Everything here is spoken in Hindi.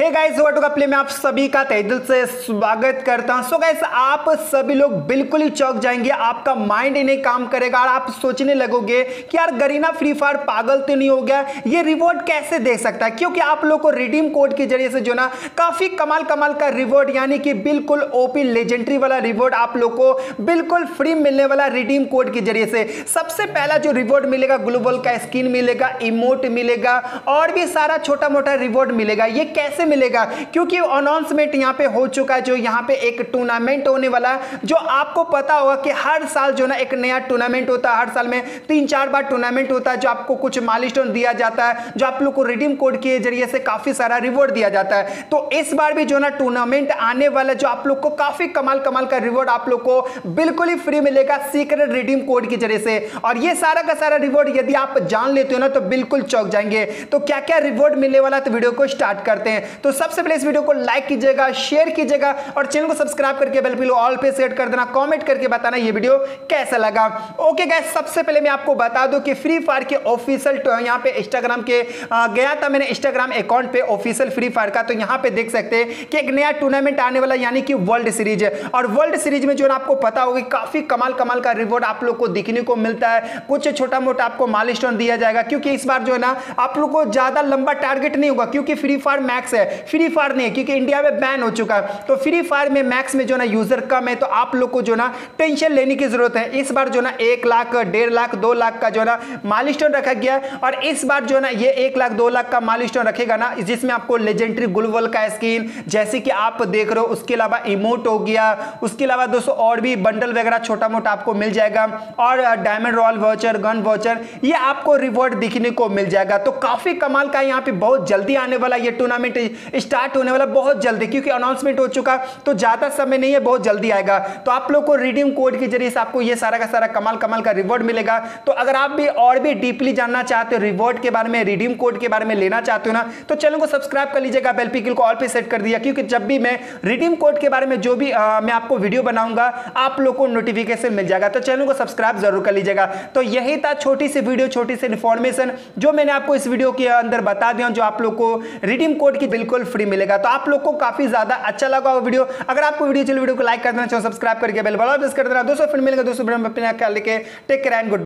हे गाइस व्हाट का प्ले में आप सभी का तहे दिल से स्वागत करता हूँ। सो so गाइस आप सभी लोग बिल्कुल ही चौक जाएँगे, आपका माइंड ही नहीं काम करेगा और आप सोचने लगोगे कि यार गरीना फ्री फायर पागल तो नहीं हो गया। ये रिवॉर्ड कैसे दे सकता है? क्योंकि आप लोग को रिडीम कोड के ज़रिए से जो ना, काफ़ी कमाल कमाल का रिवॉर्ड यानी कि बिल्कुल ओपी लेजेंडरी वाला रिवॉर्ड आप लोग को बिल्कुल फ्री मिलने वाला रिडीम कोड के ज़रिए से। सबसे पहला जो रिवॉर्ड मिलेगा ग्लोबल का स्किन मिलेगा इमोट मिलेगा और भी सारा छोटा मोटा रिवॉर्ड मिलेगा। ये कैसे मिलेगा। क्योंकि अनाउंसमेंट यहाँ पे हो चुका है, जो यहाँ पे एक टूर्नामेंट होने वाला है, जो आपको पता होगा कि हर साल जो ना एक नया टूर्नामेंट होता है। हर साल में तीन चार बार टूर्नामेंट होता है, जो आपको कुछ माइलस्टोन दिया जाता है, जो आप लोग को रिडीम कोड के ज़रिए से काफ़ी सारा रिवॉर्ड दिया जाता है। तो इस बार भी जो ना टूर्नामेंट आने वाला जो आप लोग को काफ़ी कमाल कमाल का रिवॉर्ड आप लोग को बिल्कुल ही फ्री मिलेगा सीक्रेट रिडीम कोड के ज़रिए से। और ये सारा का सारा रिवॉर्ड यदि आप जान लेते हो ना तो बिल्कुल चौक जाएँगे। तो क्या क्या रिवॉर्ड मिलने वाला तो वीडियो को स्टार्ट करते हैं। तो सबसे पहले इस वीडियो को लाइक कीजिएगा शेयर कीजिएगा और चैनल को सब्सक्राइब करके बेल बिलो ऑल पे सेट कर देना कमेंट करके बताना ये वीडियो कैसा लगा। ओके गैस सबसे पहले मैं आपको बता दूँ कि फ्री फायर के ऑफिशियल यहाँ पे इंस्टाग्राम के गया था मैंने इंस्टाग्राम अकाउंट पे ऑफिशियल फ्री फायर का तो यहाँ पे देख सकते हैं कि एक नया टूर्नामेंट आने वाला, यानी कि वर्ल्ड सीरीज़ है और वर्ल्ड सीरीज़ में जो ना आपको पता होगा काफ़ी कमाल कमाल का रिवॉर्ड आप लोग को दिखने को मिलता है। कुछ छोटा मोटा आपको माइलस्टोन दिया जाएगा, क्योंकि इस बार जो है ना, आप लोग को ज़्यादा लंबा टारगेट नहीं होगा, क्योंकि फ्री फायर मैक्स है। फ्री फायर नहीं है, क्योंकि इंडिया में बैन हो चुका है। तो फ्री फायर में मैक्स में जो ना यूज़र कम है तो आप लोग को जो ना टेंशन लेने की ज़रूरत है। इस बार जो ना एक लाख, डेढ़ लाख, दो लाख का जो ना माइलस्टोन रखा गया और इस बार जो ना ये एक लाख, दो लाख का माइलस्टोन रखेगा ना, जिसमें आपको लेजेंडरी गुलवल का स्किन जैसे कि आप देख रहे हो, उसके अलावा इमोट हो गया। उसके अलावा दोस्तों और भी बंडल वगैरह छोटा मोटा आपको मिल जाएगा। और diamond royal voucher gun voucher ये आपको रिवॉर्ड दिखने को मिल जाएगा। तो काफ़ी कमाल का यहाँ पे बहुत जल्दी आने वाला ये टूर्नामेंट स्टार्ट होने वाला बहुत जल्दी क्योंकि अनाउंसमेंट हो चुका तो ज़्यादा समय नहीं है बहुत जल्दी आएगा। तो आप लोग को रिडीम कोड के ज़रिए आपको ये सारा का सारा कमाल कमाल का रिवॉर्ड मिलेगा। तो अगर आप भी और भी डीपली जानना चाहते हो रिवॉर्ड के बारे में रिडीम कोड के बारे में लेना चाहते हो ना तो चैनल को सब्सक्राइब कर लीजिएगा बेल पिकल को ऑल पे सेट कर दिया क्योंकि जब भी मैं रिडीम कोड के बारे में जो भी आ, मैं आपको वीडियो बनाऊँगा आप लोग को नोटिफिकेशन मिल जाएगा। तो चैनल को सब्सक्राइब ज़रूर कर लीजिएगा। तो यही था छोटी सी वीडियो छोटी सी इन्फॉर्मेशन जो मैंने आपको इस वीडियो के अंदर बता दिया जो आप लोग को रिडीम कोड की बिल्कुल फ्री मिलेगा। तो आप लोग को काफ़ी ज़्यादा अच्छा लगा वो वीडियो। अगर आपको वीडियो चलिए वीडियो को लाइक कर देना चाहिए सब्सक्राइब करके बेल बड़ा प्रेस कर देना। दोस्तों, फिर मिलेगा दोस्तों टेक केयर एंड गुड